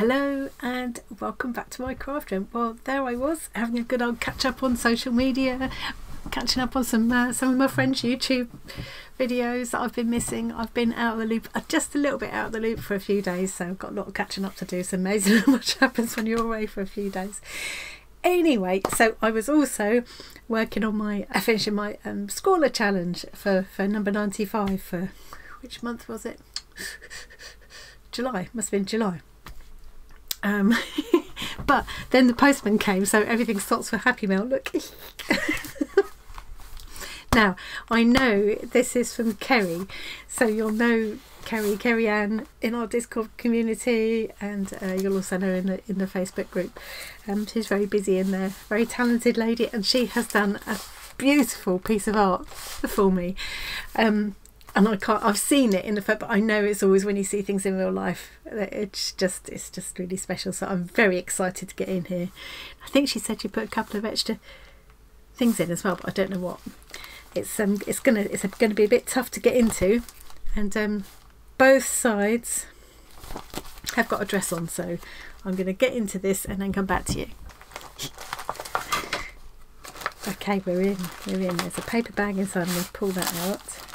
Hello and welcome back to my craft room. Well, there I was having a good old catch up on social media, catching up on some uh, some of my friends' YouTube videos that I've been missing. I've been out of the loop, uh, just a little bit out of the loop for a few days, so I've got a lot of catching up to do. It's amazing how much happens when you're away for a few days. Anyway, so I was also working on my uh, finishing my um, Scorer challenge for for number ninety five for which month was it? July must have been July um, but then the postman came, so everything stops for Happy Mail. Look. now, I know this is from Kerry, so you'll know Kerry, Kerry Anne in our Discord community, and uh, you'll also know in the in the Facebook group. Um, she's very busy in there, very talented lady, and she has done a beautiful piece of art for me. Um, and I can't. I've seen it in the photo, but I know it's always when you see things in real life. It's just it's just really special. So I'm very excited to get in here. I think she said she put a couple of extra things in as well, but I don't know what. It's um it's gonna it's gonna be a bit tough to get into, and um both sides have got a dress on, so I'm gonna get into this and then come back to you. Okay, we're in. We're in. There's a paper bag inside. I'm to pull that out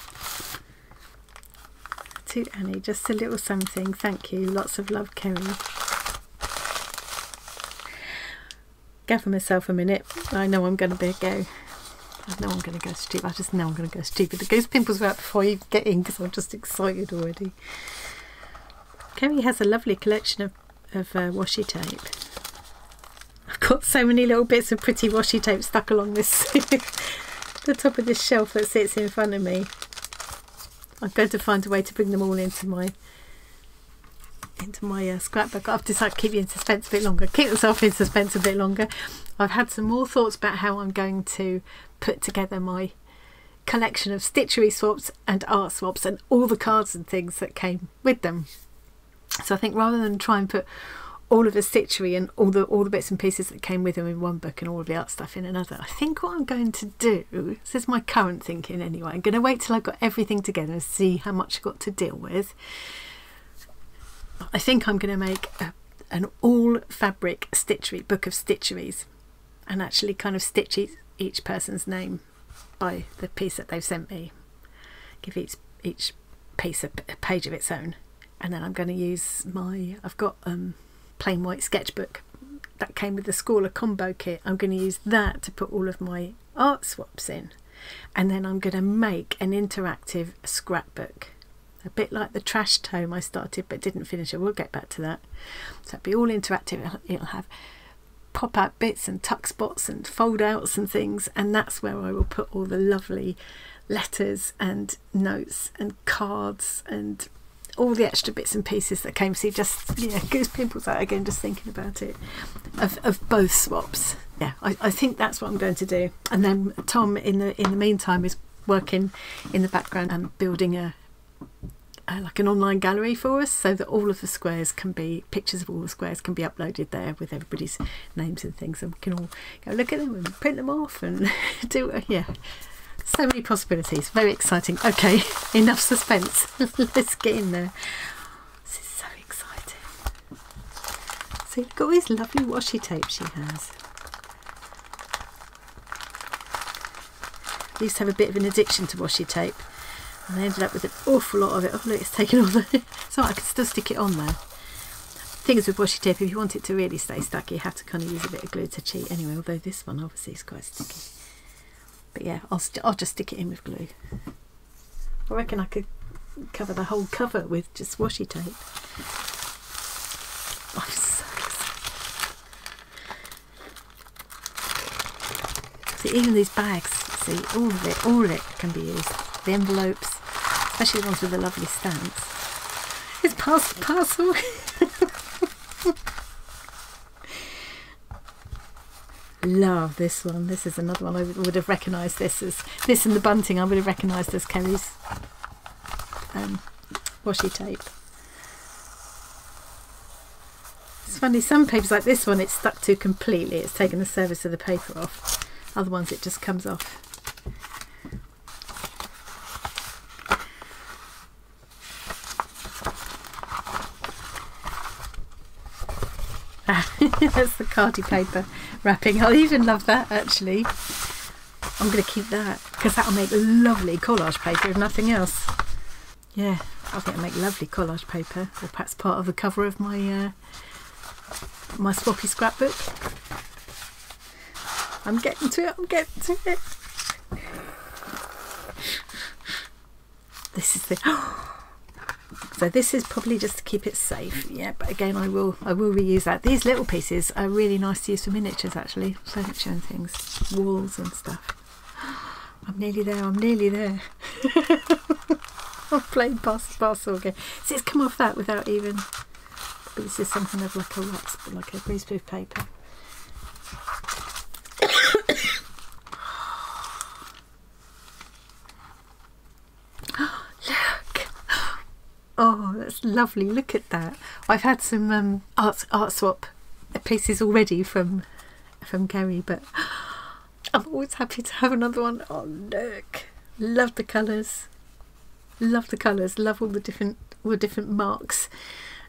to Annie. Just a little something. Thank you. Lots of love, Kerry. Gather myself a minute. I know I'm going to be a go. I know I'm going to go stupid. I just know I'm going to go stupid. The goose pimples were out before you get in because I'm just excited already. Kerry has a lovely collection of, of uh, washi tape. I've got so many little bits of pretty washi tape stuck along this the top of this shelf that sits in front of me. I'm going to find a way to bring them all into my into my uh, scrapbook. I've decided to keep you in suspense a bit longer, keep myself in suspense a bit longer. I've had some more thoughts about how I'm going to put together my collection of stitchery swaps and art swaps and all the cards and things that came with them. So I think rather than try and put all of the stitchery and all the all the bits and pieces that came with them in one book and all of the art stuff in another. I think what I'm going to do, this is my current thinking anyway, I'm going to wait till I've got everything together and see how much I've got to deal with. I think I'm going to make a, an all fabric stitchery book of stitcheries and actually kind of stitch each, each person's name by the piece that they've sent me. Give each each piece a, a page of its own and then I'm going to use my I've got um plain white sketchbook that came with the Scorer combo kit. I'm going to use that to put all of my art swaps in. And then I'm going to make an interactive scrapbook. A bit like the trash tome I started but didn't finish it. We'll get back to that. So it'll be all interactive. It'll have pop out bits and tuck spots and fold outs and things. And that's where I will put all the lovely letters and notes and cards and all the extra bits and pieces that came. See, just yeah, goose pimples out again, just thinking about it. Of, of both swaps. Yeah, I, I think that's what I'm going to do. And then Tom, in the in the meantime, is working in the background and building a, a like an online gallery for us, so that all of the squares can be pictures of all the squares can be uploaded there with everybody's names and things, and we can all go look at them and print them off and do yeah so many possibilities. Very exciting. Okay, enough suspense. Let's get in there. This is so exciting. See, look at all these lovely washi tape she has. I used to have a bit of an addiction to washi tape. And I ended up with an awful lot of it. Oh look, it's taken all the... so I can still stick it on there. Things with washi tape, if you want it to really stay stuck, you have to kind of use a bit of glue to cheat anyway, although this one obviously is quite sticky. But yeah, I'll, I'll just stick it in with glue. I reckon I could cover the whole cover with just washi tape. I'm so. See, even these bags, see, all of it, all of it can be used. The envelopes, especially the ones with the lovely stamps. It's parcel, parcel. love this one. This is another one I would have recognised this as this and the bunting I would have recognised as Kerry's um, washi tape. It's funny, some papers like this one it's stuck to completely, it's taken the surface of the paper off. Other ones it just comes off. That's the cardi paper wrapping. I'll even love that actually. I'm going to keep that because that'll make lovely collage paper if nothing else. Yeah, I think it'll make lovely collage paper or perhaps part of the cover of my uh, my swappy scrapbook. I'm getting to it, I'm getting to it. This is the so this is probably just to keep it safe. Yeah but again I will I will reuse that. These little pieces are really nice to use for miniatures actually furniture and things walls and stuff. I'm nearly there I'm nearly there. I'm playing past parcel again see it's come off that without even but this is something of like a wax like a greaseproof paper Oh, that's lovely. Look at that. I've had some um, art art swap pieces already from from Kerry, but I'm always happy to have another one. Oh, look. Love the colours. Love the colours. Love all the different all the different marks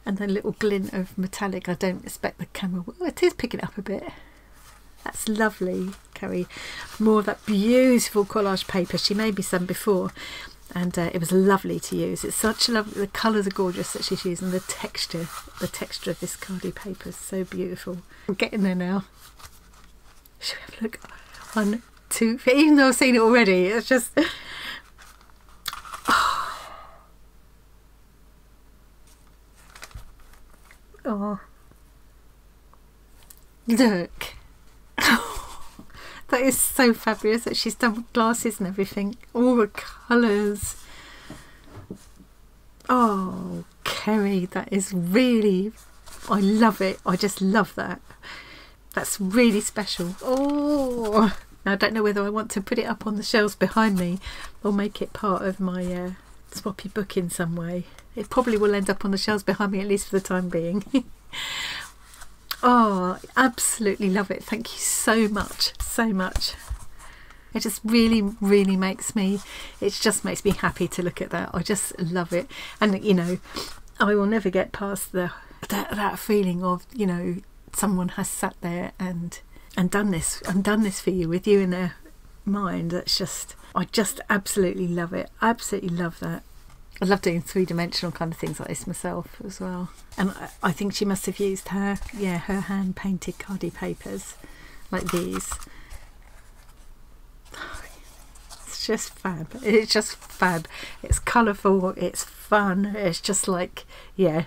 and the little glint of metallic. I don't expect the camera. Well, it is picking up a bit. That's lovely, Kerry. More of that beautiful collage paper. She made me some before and uh, it was lovely to use. It's such lovely, the colours are gorgeous that she's using, the texture, the texture of this cardi paper is so beautiful. I'm getting there now. Should we have a look? One, two, three. Even though I've seen it already, it's just... Oh. oh. Look. Is so fabulous that she's done with glasses and everything. All the colours. Oh, Kerry, that is really... I love it. I just love that. That's really special. Oh, now I don't know whether I want to put it up on the shelves behind me or make it part of my uh, swappy book in some way. It probably will end up on the shelves behind me, at least for the time being. Oh, absolutely love it. Thank you so much, so much. It just really, really makes me, it just makes me happy to look at that. I just love it. And, you know, I will never get past the that, that feeling of, you know, someone has sat there and and done this and done this for you with you in their mind. That's just, I just absolutely love it. Absolutely love that. I love doing three-dimensional kind of things like this myself as well. And I think she must have used her, yeah, her hand-painted cardi papers like these. It's just fab. It's just fab. It's colourful. It's fun. It's just like, yeah,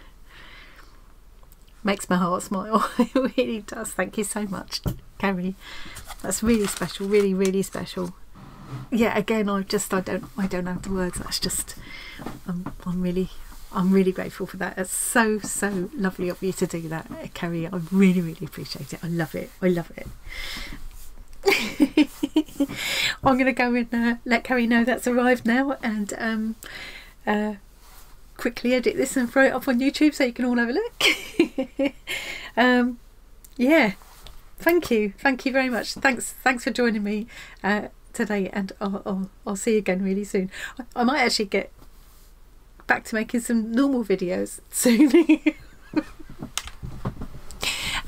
makes my heart smile. it really does. Thank you so much, Kerry. That's really special. Really, really special yeah again i just i don't i don't have the words that's just I'm, I'm really I'm really grateful for that. It's so, so lovely of you to do that, Kerry. I really, really appreciate it. I love it. I love it. I'm going to go and uh, let Kerry know that's arrived now and um, uh, quickly edit this and throw it up on YouTube so you can all have a look. um, yeah, thank you. Thank you very much. Thanks, thanks for joining me. Uh, today and I'll, I'll, I'll, see you again really soon. I, I might actually get back to making some normal videos soon.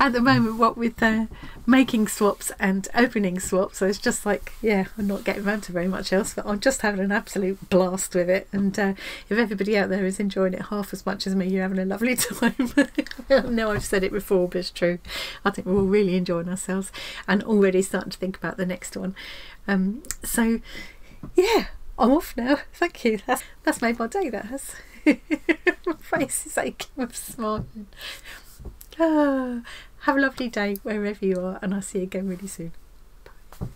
At the moment, what with uh, making swaps and opening swaps, so it's just like, yeah, I'm not getting around to very much else, but I'm just having an absolute blast with it. And uh, if everybody out there is enjoying it half as much as me, you're having a lovely time. I know I've said it before, but it's true. I think we're all really enjoying ourselves and already starting to think about the next one. Um, so, yeah, I'm off now. Thank you. That's that's made my day. That has. my face is aching with smiling. Ah, have a lovely day wherever you are, and I'll see you again really soon. Bye.